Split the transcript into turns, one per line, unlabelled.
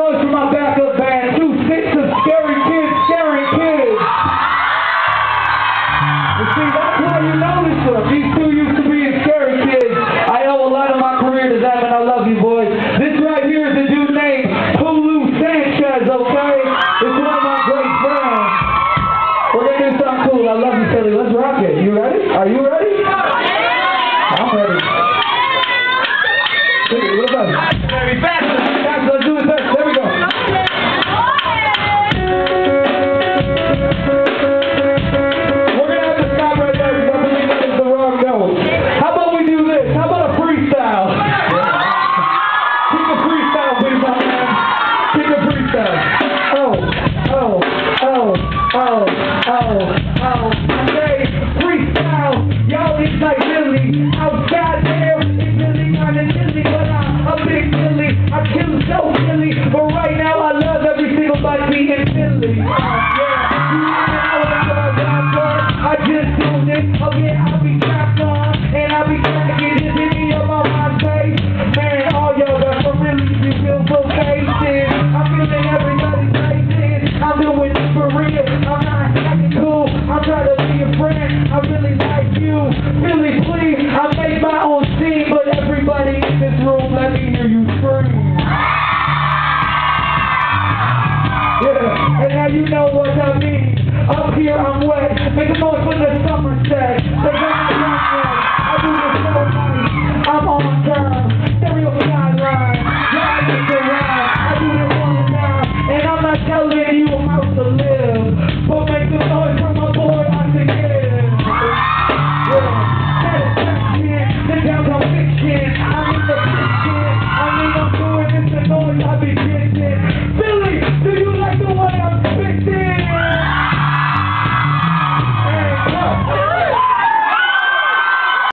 noise for my backup band. Two six of scary kids, scaring kids. And see, that's why you notice them. These two used to be scary kids. I owe a lot of my career to them, and I love you, boys. This right here is a dude named Hulu Sanchez, okay? It's one of my great friends. We're gonna do something cool. I love you, Philly. Let's rock it. You ready? Are you ready? I'm ready. Look at- about it? Baby, oh, oh. your friend, I really like you. Billy, please, I make my own scene, but everybody in this room, let me hear you scream. Yeah, and now you know what I mean. Up here, I'm wet. Make a noise for the summer set. I'm on time.